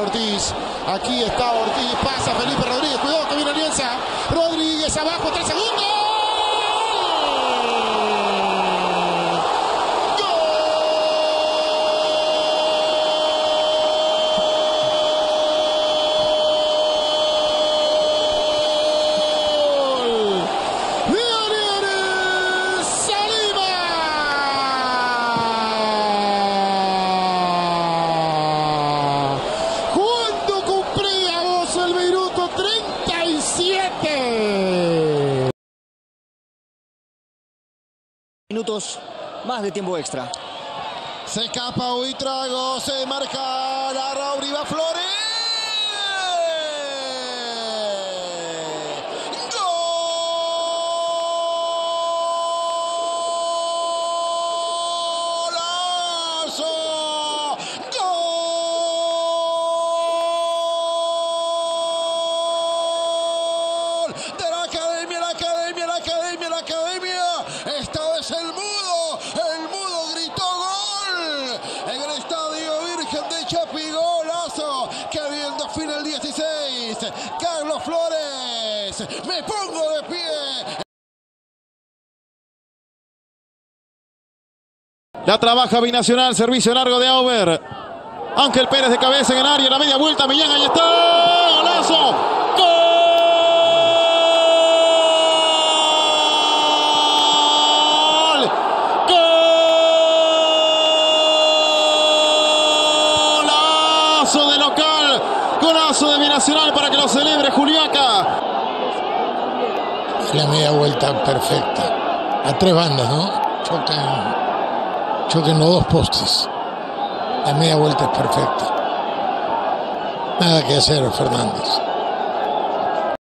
Ortiz. Aquí está Ortiz, pasa Felipe Rodríguez. Cuidado que viene Alianza. Rodríguez abajo, 3 37. Minutos más de tiempo extra. Se escapa Huitrago, se marca la Rauri, va Flores. 16. Carlos Flores, me pongo de pie. La trabaja Binacional, servicio largo de Auber. Ángel Pérez de cabeza en el área, la media vuelta, Millán, ahí está. ¡Golazo! ¡Gol! ¡Golazo de local! Golazo de Binacional para que lo celebre Juliaca. La media vuelta perfecta. A tres bandas, ¿no? Chocan, chocan los dos postes. La media vuelta es perfecta. Nada que hacer, Fernández.